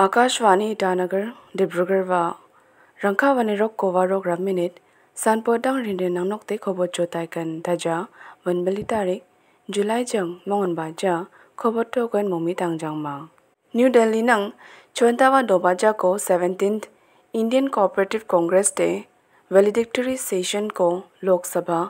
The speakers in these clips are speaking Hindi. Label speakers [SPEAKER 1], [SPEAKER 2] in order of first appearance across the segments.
[SPEAKER 1] आकाशवाणी ईटानगर, डिब्रूगढ़ व रंखा वने रोक कोवा रोक रब मिनिट सानपोदांग रिंदे नांगनोकते खबर चोताइकन दाजा वनबली तारीख जुलाई जंग मंगन बाजा खबर टोकन मोमी तांगजांग मा। न्यू दिल्ली नंग चौंतावा दोबाजा को 17th Indian cooperative congress day, valedictory session को लोकसभा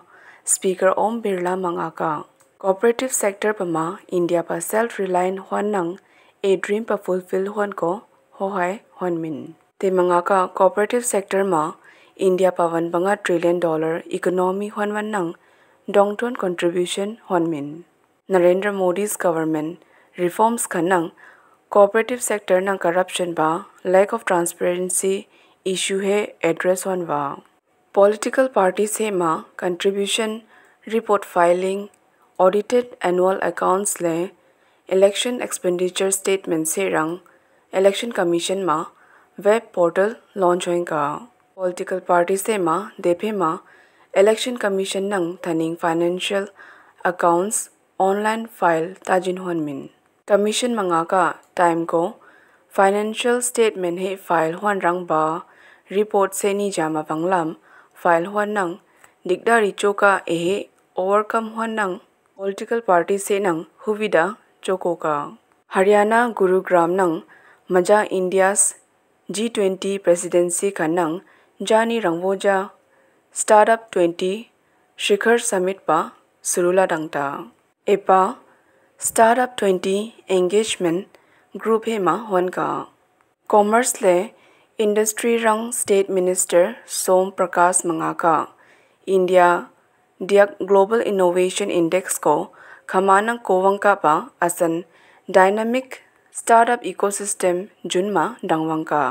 [SPEAKER 1] स्पीकर ओम बिरला मंगाका कोऑपरेटिव सेक्टर पमा इंडिया पर सेल्फ रिलायंट हुन ए ड्रीम पर फुलफिल होन को होहाय होनमिन तेमंगा का कोऑपरेटिव सेक्टर मा इंडिया पवन बंगा ट्रिलियन डॉलर इकोनॉमी होनवन नंग डोंगटोन कंट्रीब्यूशन होनमिन नरेंद्र मोदीज गवर्नमेंट रिफॉर्म्स खनंग कोऑपरेटिव सेक्टर नंग करप्शन बा लैक ऑफ़ ट्रांसपेरेंसी इशू है एड्रेस होन वा पॉलिटिकल पार्टीज़ है मा contribution report filing audited annual accounts लें इलेक्शन एक्सपेंडिचर स्टेटमेंट से रंग इलेक्शन कमीशन मा वेब पोर्टल लॉन्च हो पॉलिटिकल पार्टी से मा देफे मा इलेक्शन कमीशन नंग थनिंग फाइनेंशियल अकाउंट्स ऑनलाइन फ़ाइल ताजिन होनमिन कमीशन मंगा का टाइम को फाइनेंशियल स्टेटमेंट है फ़ाइल हुआ रंग बा। रिपोर्ट से नि जामा बंगलाम फ़ाइल हुआ नंग। दिग्दारी चो एहे ओवरकम हुआ नंग। पॉलिटिकल पार्टी से नंग हुविदा चोको का हरियाणा गुरुग्राम नंग मज़ा इंडियास जी ट्वेंटी प्रेसिडेंसी का नंग जानी रंगवोजा स्टार्टअप ट्वेंटी शिखर समिट पा सुरुला डंगता एपा स्टार्टअप ट्वेंटी एंगेजमेंट ग्रुप हेमा होनका कॉमर्स ले इंडस्ट्री रंग स्टेट मिनिस्टर सोम प्रकाश मंगाका इंडिया दियक ग्लोबल इनोवेशन इंडेक्स को खमाना कोवंका पा असन डायनामिक स्टार्टअप इकोसिस्टम जुनमा डंगवंका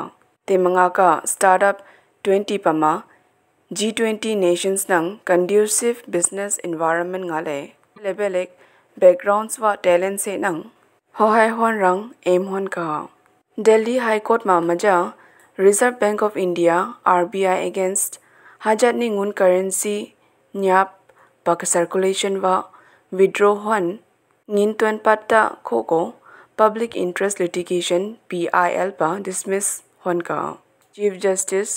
[SPEAKER 1] ते मंगाका स्टार्टअप ट्वेंटी पमा जी ट्वेंटी नेशंस नंग कंड्यूसिव बिज़नेस इन्वायरमेंट गाले लेबेलेक बैकग्राउंड्स व टैलेंट से नंग होहाय होन रंग एम होन का दिल्ली हाई कोर्ट मा मज़ा Reserve Bank of India RBI against हाजत निंगुन करेंसी न्याप पक सर्कुलेशन व पत्ता खोको पब्लिक इंटरेस्ट लिटिगेशन पीआईएल पा डिसमिस हुन का चीफ जस्टिस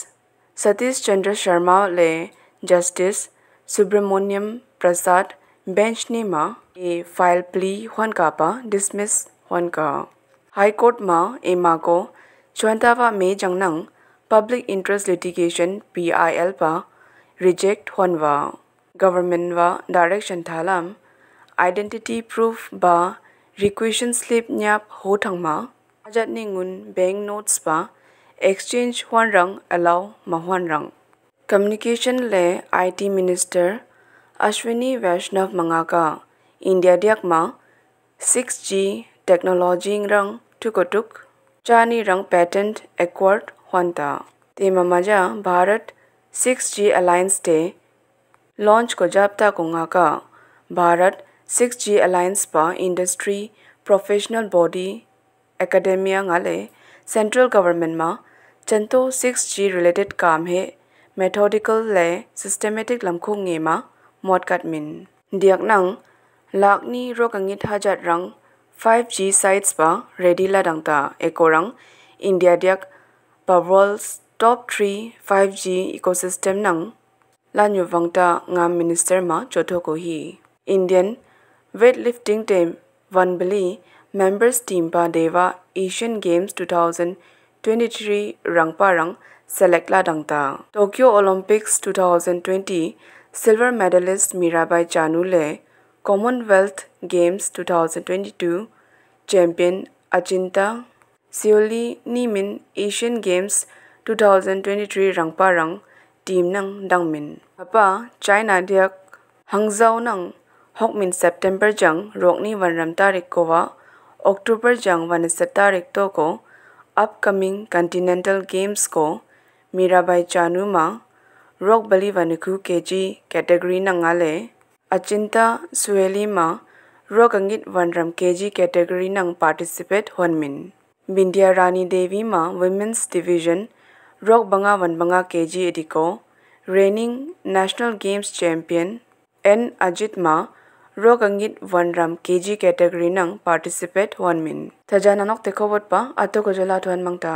[SPEAKER 1] सतीश चंद्र शर्मा ले जस्टिस सुब्रमण्यम प्रसाद बेंच ने मा ए फ़ाइल प्ली हुन का पा डिसमिस हुन का हाई कोर्ट मा ए मा को चौंतावा मे जंगनंग public interest litigation P I L पा रिजेक्ट हुन वा गवर्नमेंट वा डायरेक्शन थालाम आइडेंटिटी प्रूफ बा रिक्वेशन स्लिप न्याप हो थंगमा आज़ाद निंगुन बैंक नोट्स पा एक्सचेंज हुन रंग अलाउ मा हुन रंग कम्युनिकेशन ले आईटी मिनिस्टर अश्विनी वैष्णव मंगाका इंडिया दियकमा 6G टेक्नोलॉजी रंग टुकुटुक चानी रंग पेटेंट एक्वार्ड हुंता तेमा मज़ा Bharat 6G alliance day launch को जापता कोंगाका भारत 6G अलायंस पा industry professional body academia ngale central government मा चंतो 6G रिलेटेड काम है मेथोडिकल ले सिस्टमेटिक लमखोंगे मा modkat min diak nang lakni rokangit hajat rang 5G sites pa ready la dangta ekorang India diak pa world's top 3 5G ecosystem nang la nyu wangta nga minister ma chotho ko hi Indian weightlifting team Wanbali members team pa dewa Asian Games 2023 rangparang select la dangta. Tokyo Olympics 2020 silver medalist Mirabai Chanu le Commonwealth Games 2022 champion Ajinta Sioli Nimin Asian Games 2023 rangparang team nang dangmin. Apa China dia Hangzhou nang नंग हॉकमिन सितंबर जंग रोकनी वनरम तारीख को वा अक्टूबर जंग वन तारीख तो को अपकमिंग कॉन्टिनेंटल गेम्स को मीराबाई चानू मा rock bali vanuku kg category nangale achinta sueli ma rock angit vanram kg category nang participate honmin bindia rani devi ma women's division rock banga wan banga kg ediko reigning national games champion n ajit ma rok angit one ram kg category nang participate one min thajana nok khobot pa ato ko jala thon mangta